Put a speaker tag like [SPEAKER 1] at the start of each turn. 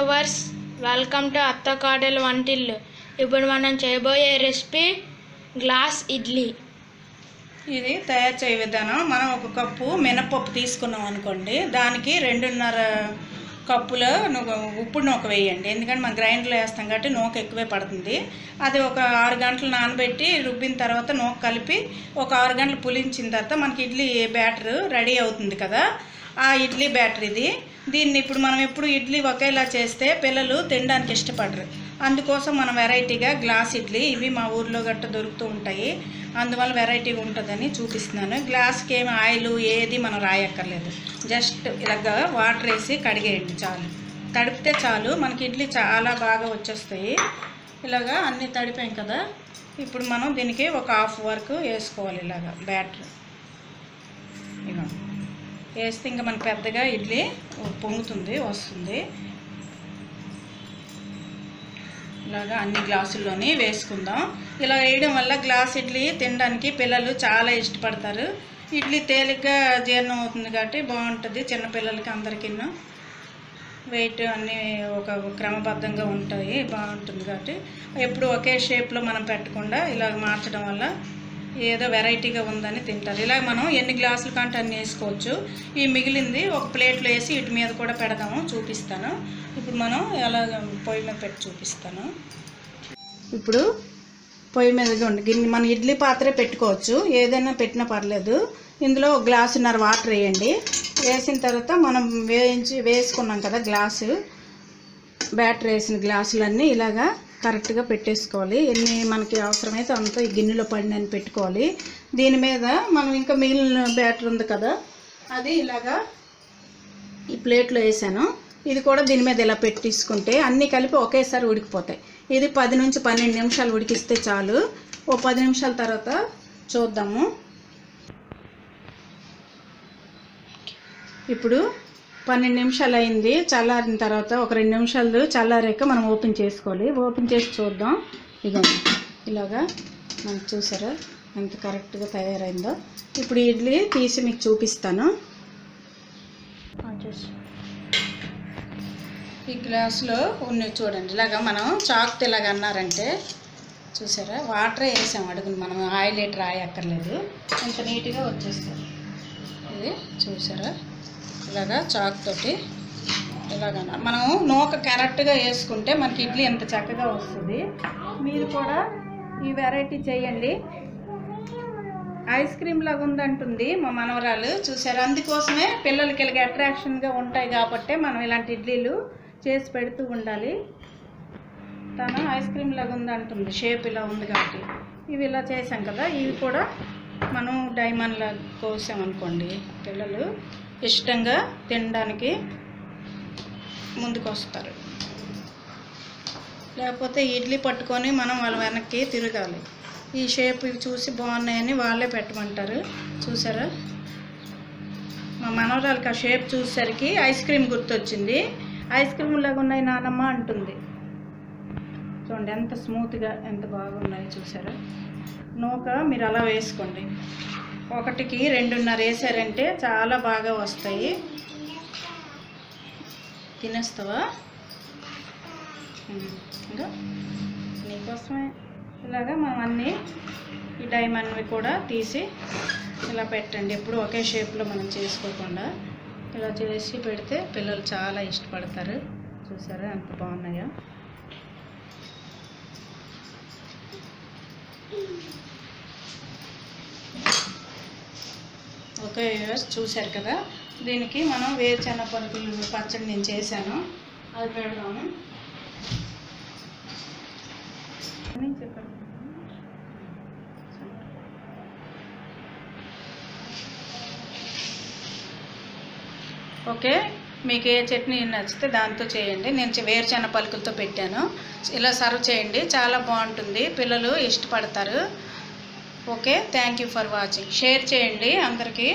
[SPEAKER 1] Viewers welcome to అత్త కాడల వంటిల్లు. ఇప్పుడు మనం చేయబోయే రెసిపీ గ్లాస్ ఇడ్లీ.
[SPEAKER 2] ఇది తయారు చేయ విధానం. మనం ఒక కప్పు మినపప్పు తీసుకున్నాం అనుకోండి. దానికి రెండున్నర కప్పుల నూక ఉప్పుడు నూక వేయండి. ఎందుకంటే మనం గ్రైండర్లో వేస్తాం కాబట్టి నూక ఎక్కువే పడుతుంది. అది ఒక ఆరు గంటలు నానబెట్టి రుబ్బిన తర్వాత నూక కలిపి ఒక ఆరు గంటలు పులించిన తర్వాత మనకి ఇడ్లీ బ్యాటర్ రెడీ అవుతుంది కదా. ఆ ఇడ్లీ బ్యాటర్ ఇది. దీన్ని ఇప్పుడు మనం ఎప్పుడు ఇడ్లీ ఒకేలా చేస్తే పిల్లలు తినడానికి ఇష్టపడరు. అందుకోసం మనం వెరైటీగా గ్లాస్ ఇడ్లీ ఇవి మా ఊర్లో గట్ట దొరుకుతూ ఉంటాయి. అందువల్ల వెరైటీగా ఉంటుందని చూపిస్తున్నాను. గ్లాస్కి ఏమి ఆయిల్ ఏది మనం రాయక్కర్లేదు. జస్ట్ ఇలాగ వాటర్ వేసి కడిగేయండి చాలు. తడిపితే చాలు. మనకి ఇడ్లీ చాలా బాగా వచ్చేస్తాయి. ఇలాగా అన్నీ తడిపాం కదా. ఇప్పుడు మనం దీనికి ఒక హాఫ్ వరకు వేసుకోవాలి ఇలాగా బ్యాటర్. ఇవ్వండి వేస్తే ఇంకా మనకి పెద్దగా ఇడ్లీ పొంగుతుంది వస్తుంది. ఇలాగా అన్ని గ్లాసుల్లోని వేసుకుందాం. ఇలా వేయడం వల్ల గ్లాస్ ఇడ్లీ తినడానికి పిల్లలు చాలా ఇష్టపడతారు. ఇడ్లీ తేలిగ్గా జీర్ణం అవుతుంది కాబట్టి బాగుంటుంది చిన్నపిల్లలకి అందరికీ వెయిట్ అన్నీ ఒక క్రమబద్ధంగా ఉంటాయి బాగుంటుంది కాబట్టి. ఎప్పుడు ఒకే షేప్లో మనం పెట్టకుండా ఇలా మార్చడం వల్ల ఏదో వెరైటీగా ఉందని తింటారు. ఇలా మనం ఎన్ని గ్లాసులు కంటే అన్ని వేసుకోవచ్చు. ఈ మిగిలింది ఒక ప్లేట్లో వేసి ఇటు మీద కూడా పెడదాము చూపిస్తాను. ఇప్పుడు మనం ఎలా పొయ్యి మీద పెట్టి చూపిస్తాను. ఇప్పుడు పొయ్యి మీద ఇదిగోండి గిన్నె మన ఇడ్లీ పాత్రే పెట్టుకోవచ్చు. ఏదైనా పెట్టినా పర్లేదు. ఇందులో ఒక గ్లాసున్నర వాటర్ వేయండి. వేసిన తర్వాత మనం వేయించి వేసుకున్నాం కదా గ్లాసు. బ్యాటర్ వేసిన గ్లాసులన్నీ ఇలాగా కరెక్ట్గా పెట్టేసుకోవాలి. ఎన్ని మనకి అవసరమైతే అంత ఈ గిన్నెలో పడినని పెట్టుకోవాలి. దీని మీద మనం ఇంకా మిగిలిన బ్యాటర్ ఉంది కదా అది ఇలాగా ఈ ప్లేట్లో వేసాను. ఇది కూడా దీని మీద ఇలా పెట్టేసుకుంటే అన్నీ కలిపి ఒకేసారి ఉడికిపోతాయి. ఇది పది నుంచి పన్నెండు నిమిషాలు ఉడికిస్తే చాలు. ఓ పది నిమిషాల తర్వాత చూద్దాము. ఇప్పుడు పన్నెండు నిమిషాలు అయింది చల్లారిన తర్వాత ఒక రెండు నిమిషాలు చల్లారాక మనం ఓపెన్ చేసుకోవాలి. ఓపెన్ చేసి చూద్దాం. ఇదిగోండి. ఇలాగా మనకు చూసారా? ఎంత కరెక్ట్గా తయారైందో. ఇప్పుడు ఇడ్లీ తీసి మీకు చూపిస్తాను. ఈ గ్లాసులో ఉన్నవి చూడండి. ఇలాగా మనం చాక్తో ఇలాగ అన్నారంటే చూసారా? వాటరే వేసాం అడుగుని మనం. ఆయిల్ ఎటు రాయక్కర్లేదు. ఇంత నీట్గా వచ్చేస్తుంది. ఇది చూసారా? ఇలాగా చాక్ తోటి ఇలాగన మనం నూక కరెక్ట్గా వేసుకుంటే మనకి ఇడ్లీ ఎంత చక్కగా వస్తుంది. మీరు కూడా ఈ వెరైటీ చేయండి. ఐస్ క్రీమ్ లాగా ఉందంటుంది మా మనవరాలు చూసారు అందుకోసమే పిల్లలకి ఇలాగ అట్రాక్షన్గా ఉంటాయి కాబట్టి మనం ఇలాంటి ఇడ్లీలు చేసి పెడుతూ ఉండాలి. తను ఐస్ క్రీమ్ లాగా ఉందంటుంది షేప్ ఇలా ఉంది కాబట్టి. ఇవి ఇలా చేసాం కదా ఇవి కూడా మనం డైమండ్ లాగా కోసామనుకోండి పిల్లలు. ఇష్టంగా తినడానికి ముందుకు వస్తారు లేకపోతే ఇడ్లీ పట్టుకొని మనం వాళ్ళ వెనక్కి తిరగాలి. ఈ షేప్ ఇవి చూసి బాగున్నాయని వాళ్ళే పెట్టమంటారు. చూసారా? మా మనవరాలకి ఆ షేప్ చూసేసరికి ఐస్ క్రీమ్ గుర్తొచ్చింది. ఐస్ క్రీమ్ లాగా ఉన్నాయి నానమ్మ అంటుంది. చూడండి ఎంత స్మూత్గా ఎంత బాగున్నాయి చూసారా? నూక మీరు అలా వేసుకోండి. ఒకటికి రెండున్నర వేసారంటే చాలా బాగా వస్తాయి. తినేస్తావా? ఇంకా నీకోసమే. ఇలాగా మనం అన్నీ ఈ డైమండ్వి కూడా తీసి ఇలా పెట్టండి. ఎప్పుడు ఒకే షేప్లో మనం చేసుకోకుండా ఇలా చేసి పెడితే పిల్లలు చాలా ఇష్టపడతారు. చూసారా ఎంత బాగున్నాయో? ఓకే వ్యూవర్స్ చూశారు కదా. దీనికి మనం వేరుచెన పలుకులు పచ్చడి నేను చేశాను. అది పెడదాము. చెప్పండి. ఓకే. మీకు ఏ చట్నీ నచ్చితే దాంతో చేయండి. నేను చె- పలుకులతో పెట్టాను. ఇలా సర్వ్ చేయండి. చాలా బాగుంటుంది. పిల్లలు ఇష్టపడతారు. okay thank you for watching share చేయండి అందరికీ